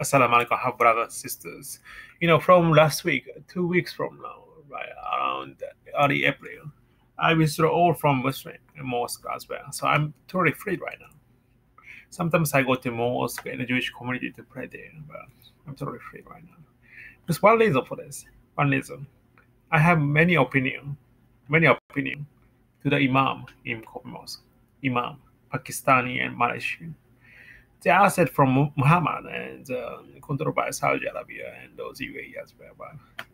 Assalamu alaikum, have brothers, sisters. You know, from last week, two weeks from now, right around early April, I withdraw all from Muslim mosque as well. So I'm totally free right now. Sometimes I go to mosque in the Jewish community to pray there, but I'm totally free right now. There's one reason for this. One reason. I have many opinion, many opinion to the Imam in Mosque. Imam, Pakistani and Malaysian. Are said from Muhammad and uh, controlled by Saudi Arabia and those UAE as well. But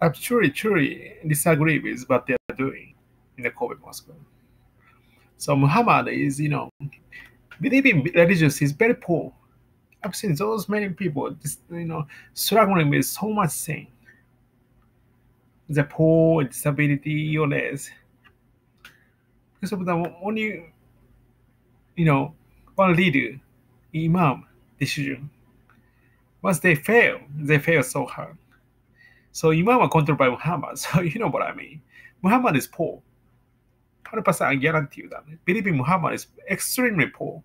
I truly, truly disagree with what they are doing in the Kobe Mosque. So Muhammad is, you know, believing religious is very poor. I've seen those many people, just, you know, struggling with so much sin. The poor, disability, illness. Because of the only, you know, one leader, imam decision. Once they fail, they fail so hard. So imam are controlled by Muhammad. So you know what I mean. Muhammad is poor. 100% I guarantee you that. Believing Muhammad is extremely poor.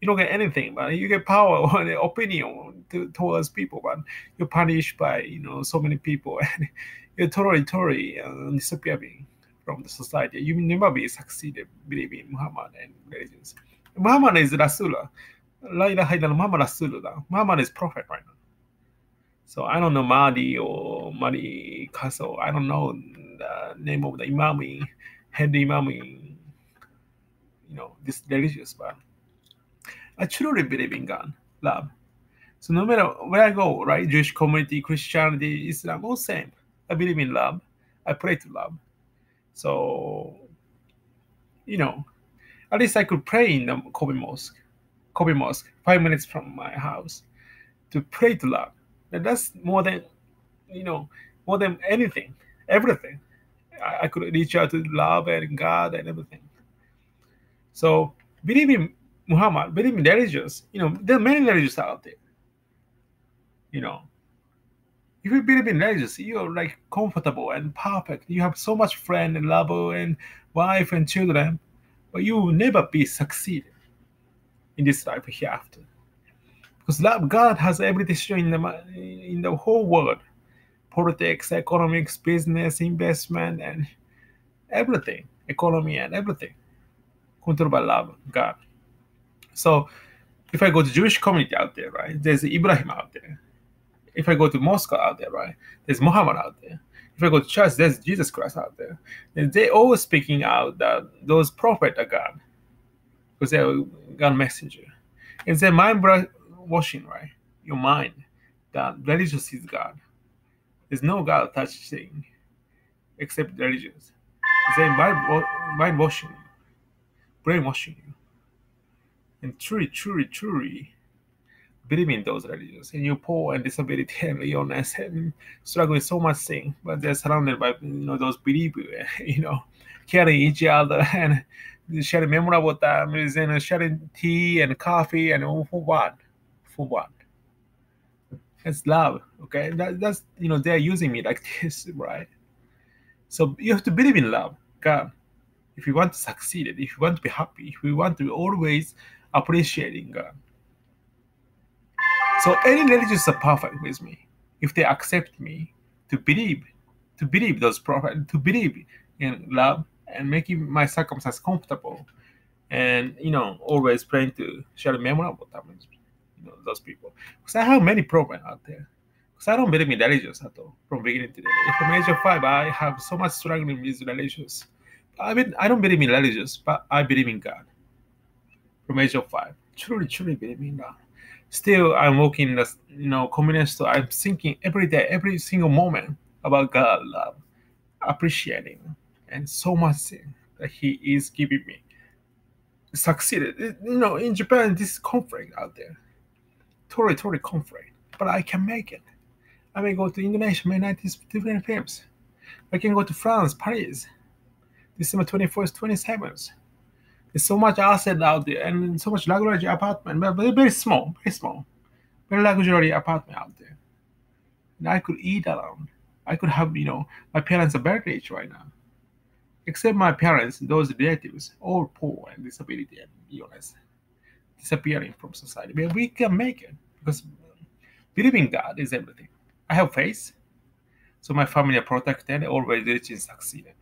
You don't get anything, but you get power or the opinion to, towards people, but you're punished by you know so many people, and you're totally, totally uh, disappearing from the society. You will never be succeeded believing Muhammad and religions. Muhammad is Rasulullah. La ilaha illallah Muhammad Rasulullah. Muhammad is prophet right now. So I don't know Mahdi or Mahdi Castle. I don't know the name of the Imam, head Imam, you know, this religious, but I truly believe in God, love. So no matter where I go, right, Jewish community, Christianity, Islam, all same. I believe in love. I pray to love. So, you know, at least I could pray in the Kobe Mosque, Kobe Mosque, five minutes from my house, to pray to love. And that's more than, you know, more than anything, everything. I, I could reach out to love and God and everything. So believe in Muhammad, believe in religions. You know, there are many religions out there. You know, if you believe in religions, you're like comfortable and perfect. You have so much friend and lover and wife and children, but you will never be succeeded in this life hereafter. Because love, God has every decision in the in the whole world, politics, economics, business, investment, and everything, economy and everything, controlled by love, God. So, if I go to Jewish community out there, right, there's Ibrahim out there. If I go to Moscow out there, right, there's Muhammad out there. If I go to church, there's Jesus Christ out there. And they always speaking out that those prophets are God, because they're God messenger. And their mind washing, right? Your mind that religious is God. There's no God attached thing except religious. They mind, mind washing brainwashing you. And truly, truly, truly believe in those religions. And you're poor and disability and illness and struggling so much thing, but they're surrounded by you know those believers, you know, caring each other and sharing memorable times and sharing tea and coffee and oh, for what? For what? It's love, okay? That, that's you know they're using me like this, right? So you have to believe in love, God. If you want to succeed, if you want to be happy, if you want to be always appreciating God. So any religions are perfect with me if they accept me to believe, to believe those prophets, to believe in love and making my circumstance comfortable, and you know always praying to share memorable times, you know those people. Because I have many problems out there. Because I don't believe in religions at all from beginning to end. From age of five, I have so much struggling with religions. I mean, I don't believe in religions, but I believe in God. From age of five, truly, truly believe in God still I'm working in the you know communist store. I'm thinking every day, every single moment about God love, appreciating, and so much that He is giving me. Succeeded, you know, in Japan, this is conflict out there, totally, totally conflict. But I can make it. I may go to Indonesia, may night different films. I can go to France, Paris, December 21st, 27th. There's so much asset out there and so much luxury apartment, but very, very small, very small, very luxury apartment out there. And I could eat around. I could have, you know, my parents are very rich right now. Except my parents, those relatives, all poor and disability and illness, disappearing from society. But we can make it because Believing God is everything. I have faith, so my family are protected, always rich and succeeded.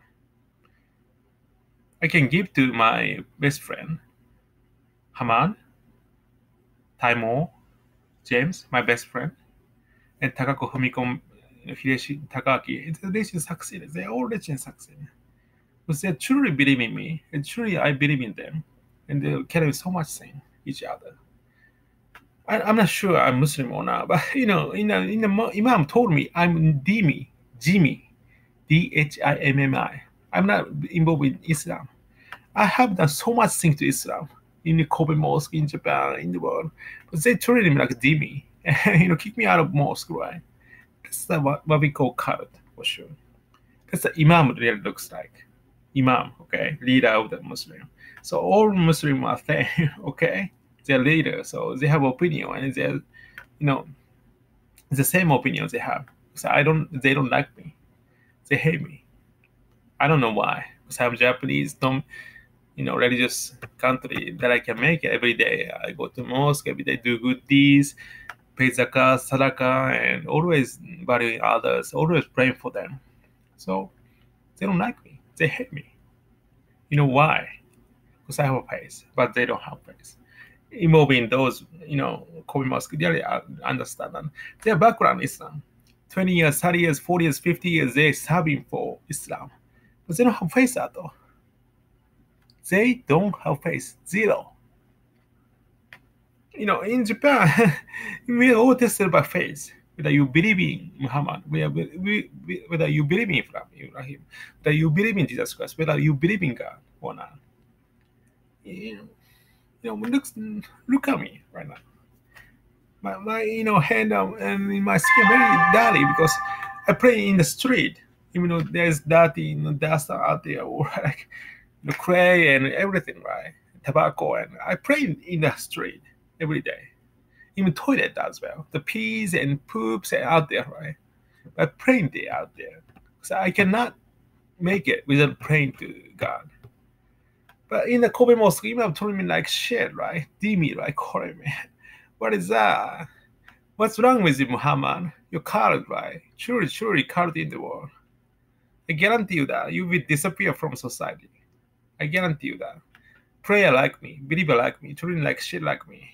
I can give to my best friend, Haman, Taimo, James, my best friend, and Takako Fumiko Hideshi Takaki. Rich and succeeded. They're all and succeeded. Because they truly believe in me, and truly I believe in them, and they carry so much thing each other. I, am not sure I'm Muslim or not, but you know, in the, in the Imam told me I'm Dhimmi, Jimmy, D H I M M I. I'm not involved with Islam. I have done so much things to Islam in the Kobe Mosque in Japan, in the world, but they treated me like Dhimmi, you know, kick me out of mosque, right? That's what, what we call cult for sure. That's the Imam really looks like. Imam, okay, leader of the Muslim. So all Muslim are there, okay? They're leaders, so they have opinion and they're, you know, the same opinion they have. So I don't, they don't like me. They hate me. I don't know why. Because I'm Japanese, don't, you know, religious country that I can make it every day. I go to mosque every day, do good deeds, pay zakat, sadaqah, and always valuing others, always praying for them. So they don't like me. They hate me. You know why? Because I have a face, but they don't have face involving those, you know, Kobe Mosque, they understand their background Islam. 20 years, 30 years, 40 years, 50 years, they're serving for Islam. But they don't have faith at all. They don't have faith. Zero. You know, in Japan, we are all tested by faith. Whether you believe in Muhammad, whether, you believe in Ibrahim, whether you believe in Jesus Christ, whether you believe in God or not. You know, you know, look, look at me right now. My, my you know, hand um, and my skin very dirty because I play in the street. Even though there's dirty you know, dust out there or like the clay and everything, right? Tobacco and I pray in the street every day. Even toilet as well. The pees and poops are out there, right? I praying there out there. So I cannot make it without praying to God. But in the Kobe Mosque, Imam told me like shit, right? Dhimmi, right? Calling me. What is that? What's wrong with you, Muhammad? You're colored, right? Truly, truly colored in the world. I guarantee you that you will disappear from society. I guarantee you that. Prayer like me, believer like me, truly like shit like me.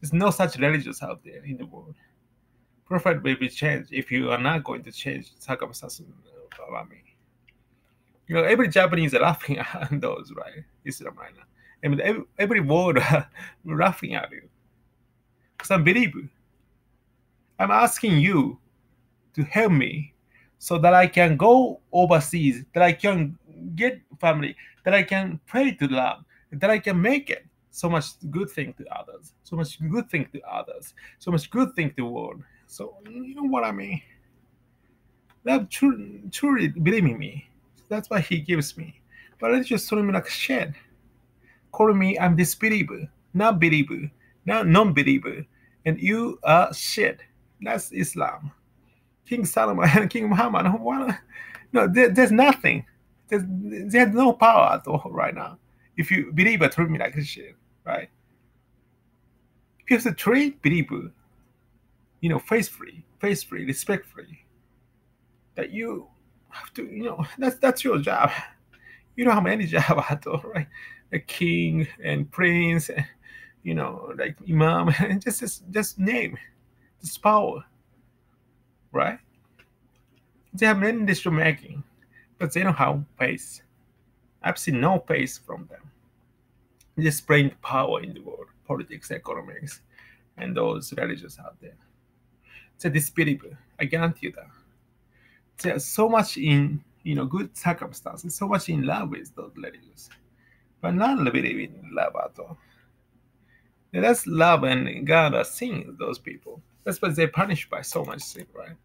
There's no such religious out there in the world. Prophet will be changed if you are not going to change circumstances about me you know, every Japanese are laughing at those, right? Islam right now. And every, every word laughing at you. Because I believe I'm asking you to help me so that I can go overseas, that I can get family, that I can pray to love, that I can make it so much good thing to others, so much good thing to others, so much good thing to world. So you know what I mean? Love truly, truly believe in me. That's what he gives me. But it's just telling me like shit. Calling me I'm disbeliever, not believer, not non-believer, and you are shit. That's Islam. King Solomon and King Muhammad. No, there, there's nothing. There's, there's no power at all right now. If you believe a treat me like shit, right? If you have to treat believer, you know, faithfully, faithfully, respectfully, that you have to, you know, that's that's your job. You don't have any job at all, right? A king and prince, and, you know, like imam, and just just, just name, just power, right? They have many decision making, but they don't have pace. I've seen no pace from them. They bring power in the world, politics, economics, and those religions out there. It's a disbelief. I guarantee you that there's so much in you know good circumstances, so much in love with those ladies, but not believe in love at all. That's love and God are seeing those people. That's why they're punished by so much sin, right?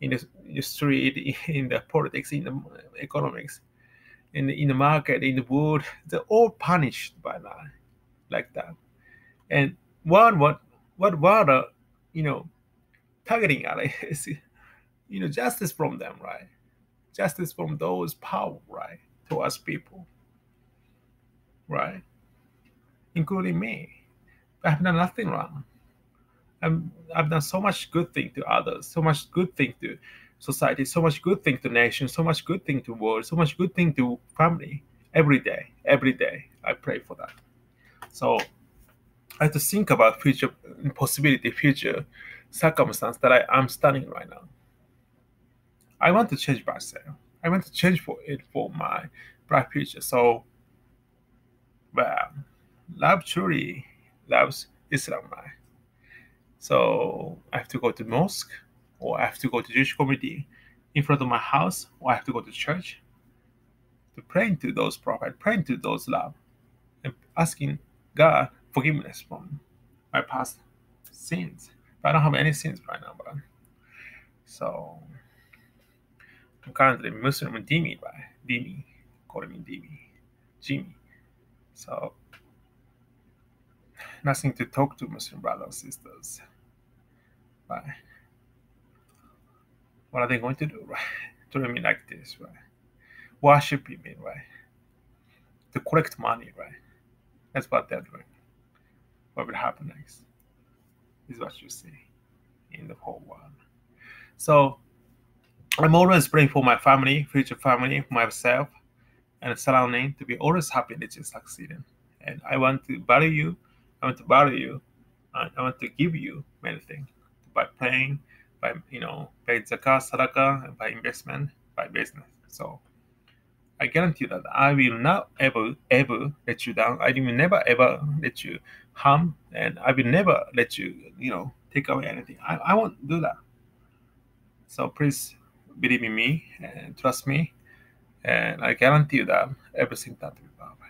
In the, in the street, in the politics, in the economics, in the, in the market, in the world, they're all punished by that, like that. And what what what are you know targeting at is you know, justice from them, right? Justice from those power, right, to us people, right? Including me. I have done nothing wrong. I'm, I've done so much good thing to others, so much good thing to society, so much good thing to nation, so much good thing to world, so much good thing to family. Every day, every day, I pray for that. So I have to think about future possibility, future circumstance that I am standing right now. I want to change myself. I want to change for it for my bright future. So, well, love truly loves Islam, right? So I have to go to mosque, or I have to go to Jewish community in front of my house, or I have to go to church to pray to those prophets, praying to those love, and asking God forgiveness from my past sins. But I don't have any sins right now, but so I'm currently Muslim Dhimmi, right? Dhimmi, calling me Dhimmi, Jimmy. So nothing to talk to Muslim brothers and sisters. Right? What are they going to do, right? Treat me like this, right? Worshiping me, right? To collect money, right? That's what they're doing. What will happen next is what you see in the whole world. So I'm always praying for my family, future family, myself, and surrounding to be always happy you're succeeding. And I want to value you. I want to value you. I want to give you many things by praying, by you know, by zakat, sadaqah, by investment, by business. So I guarantee you that I will not ever ever let you down. I will never ever let you harm, and I will never let you you know take away anything. I, I won't do that. So please believe in me and trust me, and I guarantee you that everything that will be.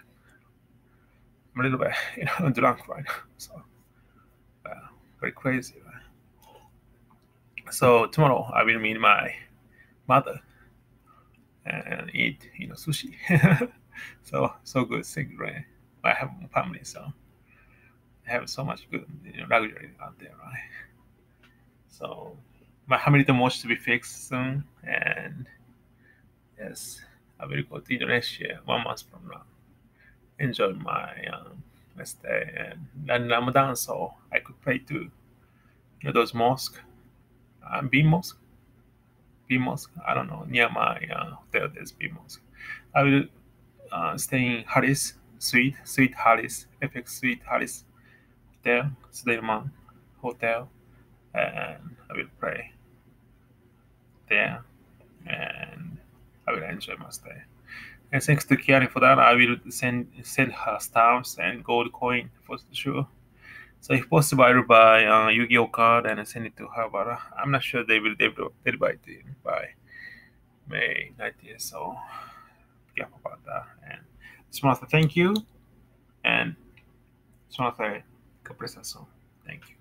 I'm a little bit you know drunk right now, so uh, very crazy. Right? So tomorrow I will meet my mother and eat you know sushi. so so good thing, right? I have family, so I have so much good you know, luxury out there, right? So my family wants to be fixed soon, and yes, I will go to Indonesia one month from now. Enjoy my um, stay and then Ramadan, so I could pray to you know those mosques, um, B mosque, B mosque. I don't know near my uh, hotel. There's B mosque. I will uh, stay in Harris Suite, Suite Harris, FX Suite Harris Hotel, Sudirman Hotel, and I will pray there, and I will enjoy my stay. And thanks to Kiari for that, I will send send her stamps and gold coin for sure. So if possible, I will buy a Yu-Gi-Oh card and send it to her, but uh, I'm not sure they will deliver it by May 90th. So be careful about that. And just thank you, and say God bless us all. Thank you.